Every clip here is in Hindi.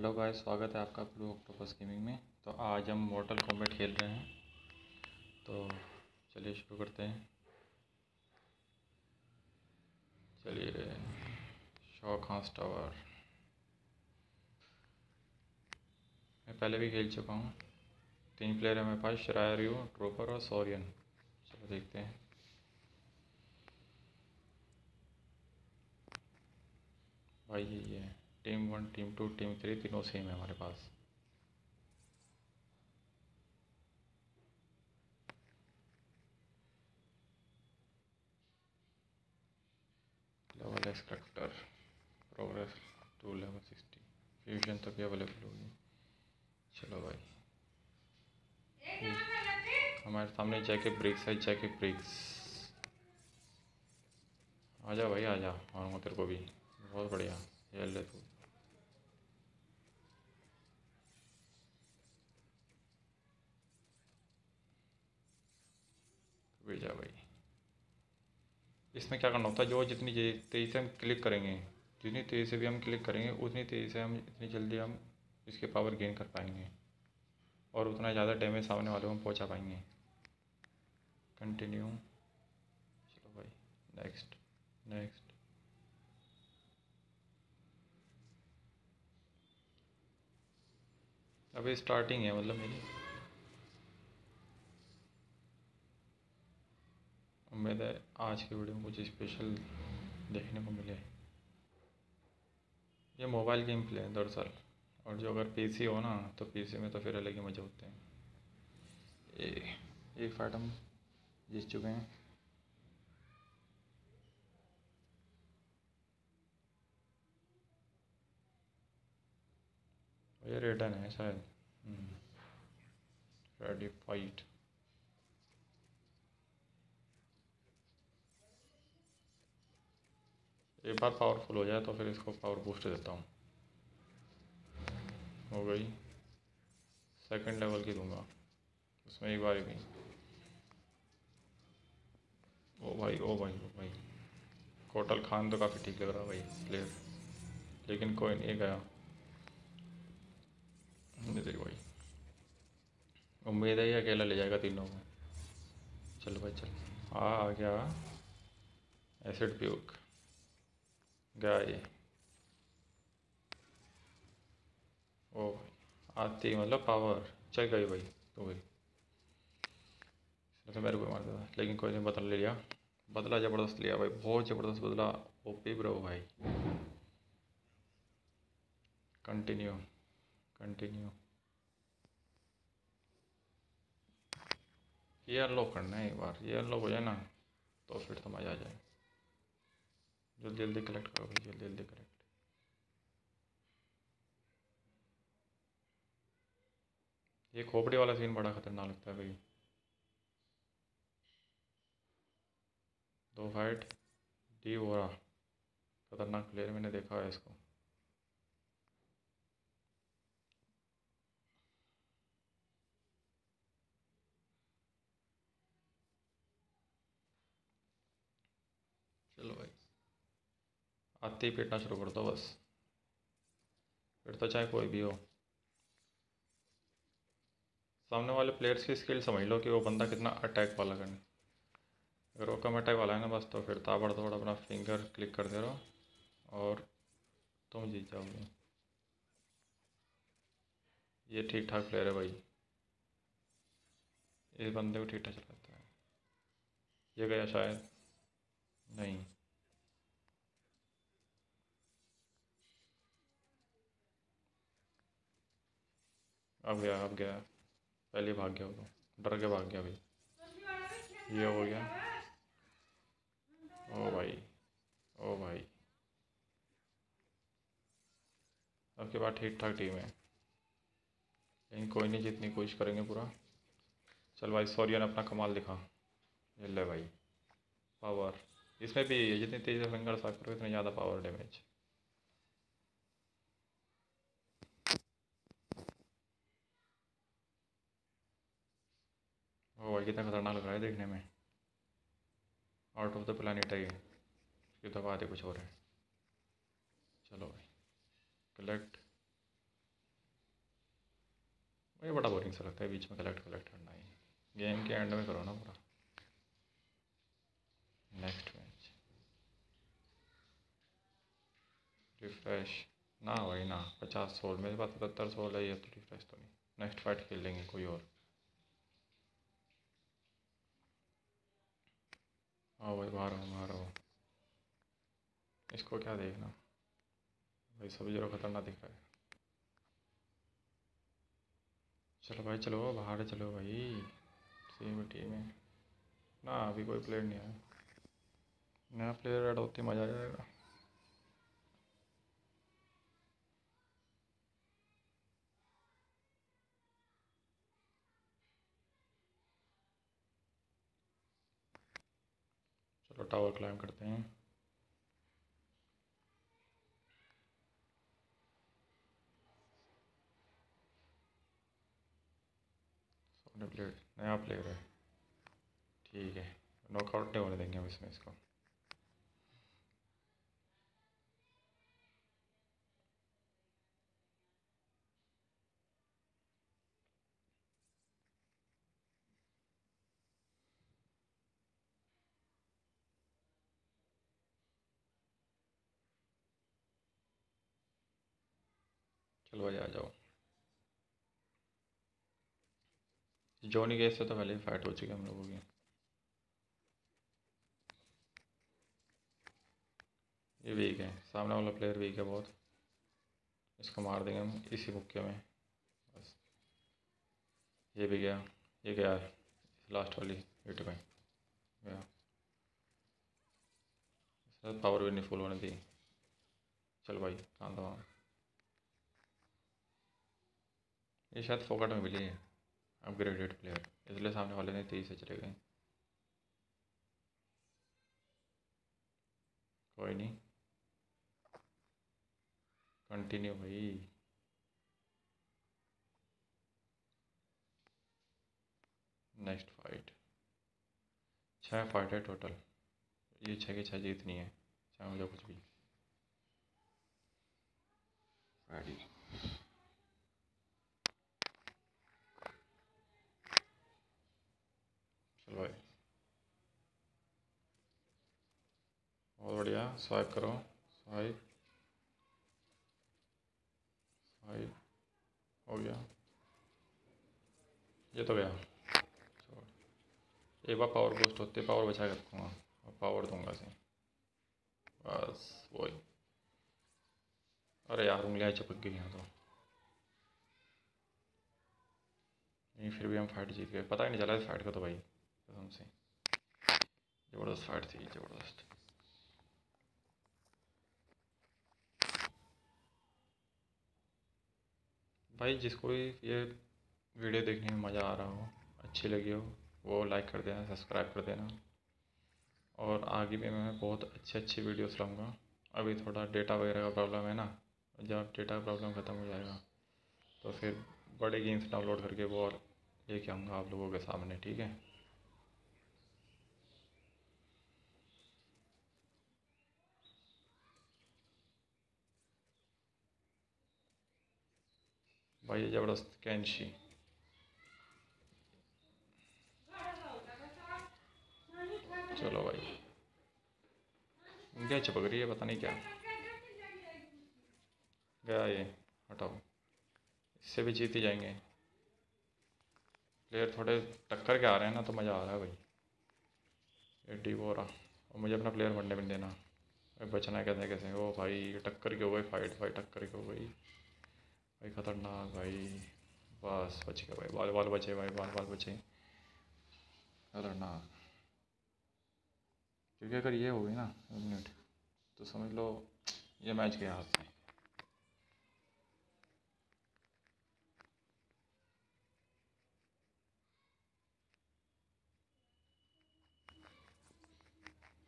हेलो गाइस, स्वागत है आपका ब्लू ऑक्टोपस गेमिंग में। तो आज हम मॉर्टल कॉम्बैट खेल रहे हैं। तो चलिए शुरू करते हैं। चलिए शॉक हाउस टावर मैं पहले भी खेल चुका हूँ। तीन प्लेयर है मेरे पास शरायरियो ट्रोपर और सोरियन चलो देखते हैं। भाई, ये है team one team two team three तीनों सेम है हमारे पास। Level extractor progress to level sixty fusion तक अवेलेबल होगी। चलो भाई। हमारे सामने जैके ब्रिक्स है जैके ब्रिक्स आ जा भाई आ जा और तेरे को भी। बहुत बढ़िया। ये ले तू भेजा भाई इसमें क्या करना होता है, जो जितनी तेज़ी से हम क्लिक करेंगे, जितनी तेज़ी से भी हम क्लिक करेंगे, उतनी तेज़ी से हम, इतनी जल्दी हम इसके पावर गेन कर पाएँगे और उतना ज़्यादा डैमेज सामने वाले को हम पहुँचा पाएँगे। कंटिन्यू चलो भाई नेक्स्ट नेक्स्ट अभी स्टार्टिंग है मतलब मेरी। उम्मीद है आज की वीडियो में कुछ स्पेशल देखने को मिले। ये मोबाइल गेम प्ले है दरअसल। और जो अगर पीसी हो ना तो पीसी में तो फिर अलग ही मज़े होते हैं। ये एक फाइट हम जीत चुके हैं। ये रिटर्न है शायद। रेडी फाइट एक बार पावरफुल हो जाए तो फिर इसको पावर बूस्ट देता हूँ। हो गई। सेकंड लेवल की दूँगा। उसमें एक बार भी ओ भाई ओ भाई ओ भाई। कोटल खान तो काफ़ी ठीक लग रहा भाई प्लेयर लेकिन कोई नहीं गया। देख भाई। उम्मीद है ये अकेला ले जाएगा तीनों को चलो भाई, चल। आ आ गया। एसिड प्यूक गया ओ आती मतलब पावर चल गई भाई तो भाई। तो मेरे को मार दिया लेकिन कोई नहीं, बदला ले लिया। बदला ज़बरदस्त लिया भाई, बहुत ज़बरदस्त बदला। ओपी ब्रो भाई। कंटिन्यू कंटिन्यू ये अनलॉक करना है एक बार। ये अनलॉक हो जाए ना तो फिर तो मज़ा आ जाए जल्दी जल्दी कलेक्ट करो भाई जल्दी जल्दी कलेक्ट ये खोपड़ी वाला सीन बड़ा ख़तरनाक लगता है भाई। दो फाइट डी वोरा खतरनाक प्लेयर मैंने देखा है इसको चलो भाई आते ही पीटना शुरू कर दो बस। फिर तो चाहे कोई भी हो। सामने वाले प्लेयर्स की स्किल समझ लो कि वो बंदा कितना अटैक वाला करने। अगर वो कम अटैक वाला है ना बस तो फिर ताबड़ तोड़ अपना फिंगर क्लिक कर दे रहो और तुम जीत जाओगे। ये ठीक ठाक प्लेयर है भाई। इस बंदे को ठीक ठाक चलाता है। ये गया शायद? नहीं। अब गया अब गया। पहले भाग गया वो, डर के भाग गया भाई ये हो गया। ओ भाई ओ भाई। अब के बाद ठीक ठाक टीम है। लेकिन कोई नहीं, जितनी कोशिश करेंगे पूरा। चल भाई सौरिया ने अपना कमाल दिखा। ले भाई पावर इसमें भी जितनी तेज़ी से फिंगर साफ़ करो इतनी ज़्यादा पावर डैमेज कितना खतरनाक लग रहा है देखने में। आउट ऑफ़ द प्लानिट है ये। तो बात ही कुछ और है। चलो भाई। कलेक्ट मुझे बड़ा बोरिंग सा लगता है, बीच में कलेक्ट कलेक्ट करना ही। गेम के एंड में करो ना पूरा। नेक्स्ट मैच रिफ्रेश ना भाई, ना। पचास सोल। मेरे पास सत्तर सोल है, ये तो रिफ्रेश तो नहीं। नेक्स्ट फाइट खेल लेंगे, कोई और। हाँ भाई बाहर आओ बाहर आओ इसको क्या देखना? भाई, सभी जगह खतरनाक दिख रहा है। चलो भाई, चलो, बाहर चलो भाई। सेम टीम में ना, अभी कोई प्लेयर नहीं आया। नया प्लेयर ऐड होते मज़ा आ जाएगा। चलो टावर क्लाइम करते हैं। प्लेयर नया प्लेयर है। ठीक है नॉकआउट नहीं होने देंगे हम इसमें, इसको। चलो भाई आ जाओ। जोनी केस से तो पहले ही फाइट हो चुकी है हम लोगों की। ये वीक है। सामने वाला प्लेयर वीक है बहुत। इसको मार देंगे हम इसी मुक्के में। बस। ये भी गया। ये गया लास्ट वाली हिट में। गया। पावर भी नहीं फुल होने दी। चल भाई कहाँ था ये शायद फोकट में मिली है। Upgraded player. इसलिए सामने वाले ने तेईस से चले गए। कोई नहीं। कंटिन्यू भाई। Next fight. छः फाइट है टोटल। ये छः की छः जीतनी है। चाहे मुझे कुछ भी रेडी चलो भाई बहुत बढ़िया स्वाइप करो। स्वाइप। स्वाइप। हो गया। ये तो गया। एक बार पावर बूस्ट होते पावर बचा के रखूँगा। और पावर दूँगा से बस, वही। अरे यार, उंगलियाँ चिपक गई यहाँ तो। नहीं, फिर भी हम फाइट जीत गए। पता ही नहीं चला इस फाइट का तो भाई, कसम से। ज़बरदस्त फाइट थी, ज़बरदस्त। भाई जिसको भी ये वीडियो देखने में मज़ा आ रहा हो, अच्छी लगी हो, वो लाइक कर देना सब्सक्राइब कर देना। और आगे भी मैं बहुत अच्छे अच्छी वीडियोस लाऊँगा। अभी थोड़ा डेटा वगैरह का प्रॉब्लम है ना, जब डेटा प्रॉब्लम ख़त्म हो जाएगा तो फिर बड़े गेम्स डाउनलोड करके वो और लेके आऊँगा आप लोगों के सामने, ठीक है? भाई ज़बरदस्त कैंशी चलो भाई क्या चिपक रही है पता नहीं क्या गया ये हटाओ इससे भी जीत ही जाएँगे प्लेयर थोड़े टक्कर के आ रहे हैं ना तो मज़ा आ रहा है भाई डी हो रहा और मुझे अपना प्लेयर मरने भी देना बचना कैसे कैसे ओ भाई टक्कर की हो गई फाइट फाइट टक्कर की हो गई भाई ख़तरनाक भाई। बस, बच गया भाई। बाल बाल बचे भाई, बाल बाल बचे। खतरनाक। क्योंकि अगर ये हो गई ना मिनट तो समझ लो ये मैच गया हाथ से।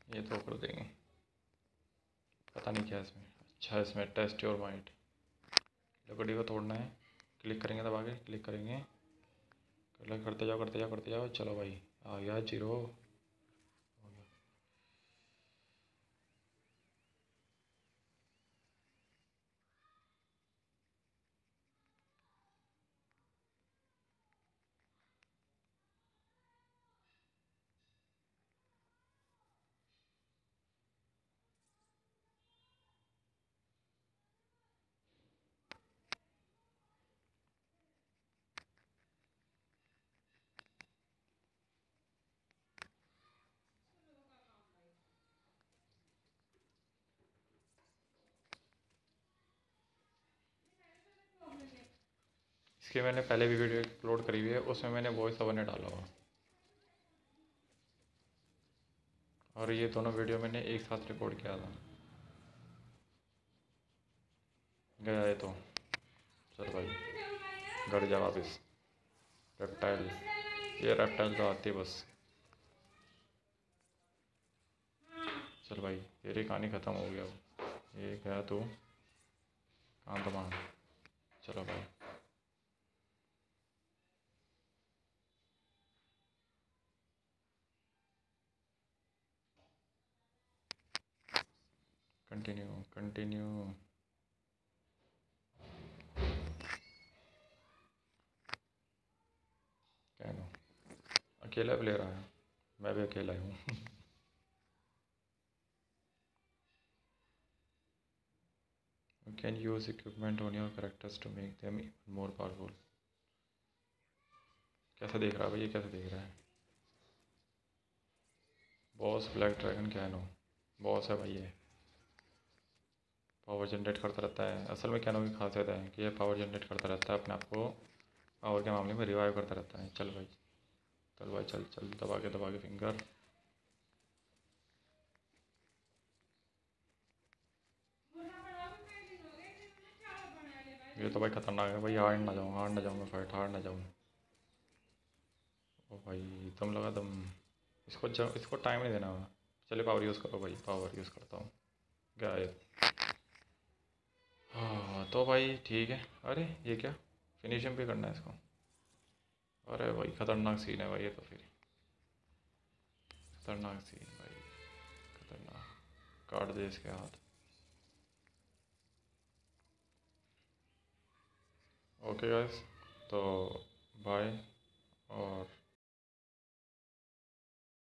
ये तो कर देंगे। पता नहीं क्या इसमें। अच्छा इसमें टेस्ट योर माइंड लकड़ी को तोड़ना है क्लिक करेंगे दबा के क्लिक करेंगे। करते जाओ करते जाओ करते जाओ। चलो भाई, आ गया ज़ीरो इसकी मैंने पहले भी वीडियो अपलोड करी हुई है, उसमें मैंने वॉइस ओवर नहीं डाला हुआ। और ये दोनों वीडियो मैंने एक साथ रिकॉर्ड किया था। गया है तो। चल भाई, घर जा वापस। रेप्टाइल ये रेप्टाइल तो आती बस। चल भाई तेरी कहानी ख़त्म हो गया। ये गया तो। कहाँ तो चलो भाई। कंटिन्यू कंटिन्यू क्या नो? अकेला प्लेयर आया। मैं भी अकेला ही You can use equipment on your characters to make them even more powerful. कैसे देख रहा है भाई? ये कैसे देख रहा है? बॉस ब्लैक ड्रैगन क्या है बॉस है भाई ये। पावर जनरेट करता रहता है। असल में क्या नो की खासियत है कि ये पावर जनरेट करता रहता है अपने आप को पावर के मामले में रिवाइव करता रहता है। चल भाई चल भाई, चल चल, दबा के दबा के फिंगर ये तो भाई खतरनाक है भाई हार्ड ना जाऊँ हार्ड ना जाऊँ मैं फाइट हार्ड ना जाऊँ। ओ भाई तुम लगा तुम इसको जब, इसको टाइम नहीं देना। चलिए पावर यूज़ करो भाई पावर यूज़ करता हूँ। है हाँ तो भाई ठीक है। अरे, ये क्या? फिनिशिंग भी करना है इसको। अरे भाई, ख़तरनाक सीन है भाई, ये तो फिर। खतरनाक सीन भाई। खतरनाक। काट दे इसके हाथ। ओके गाइस तो बाय और